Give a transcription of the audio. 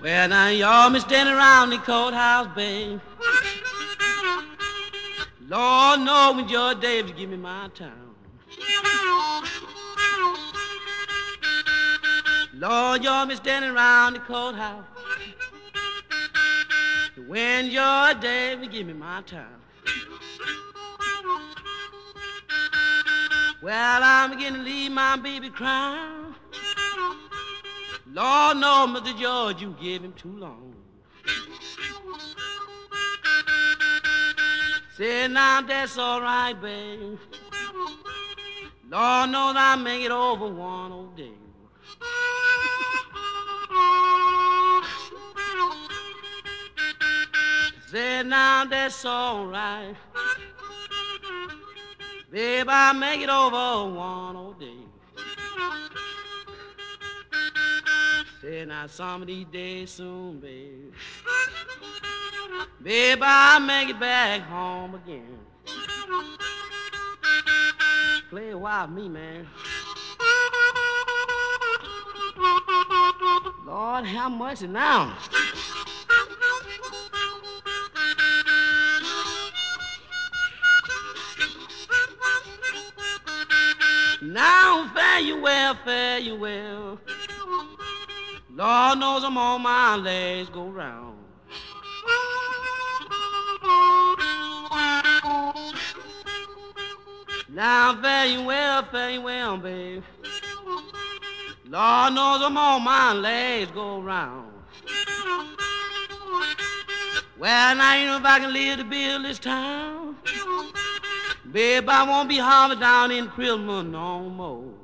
Well, now y'all been standing around the courthouse, babe. Lord know when George Davis give me my town. Lord, y'all been standing around the courthouse. When George Davis give me my town. Well, I'm beginning to leave my baby crying. Lord no, Mr. George, you give him too long. Say now that's all right, babe. Lord knows I'll make it over one old day. Say now that's all right. Babe, I'll make it over one old day. Say now some of these days soon, babe. Babe, I'll make it back home again. Play a while with me, man. Lord, how much now? Now fare you well, fare you well. Lord knows I'm on my legs go round. Now fare you well, fare you well, babe. Lord knows I'm on my legs go round. Well, now you know if I can live to build this town. Babe, I won't be harbored down in Christmas no more.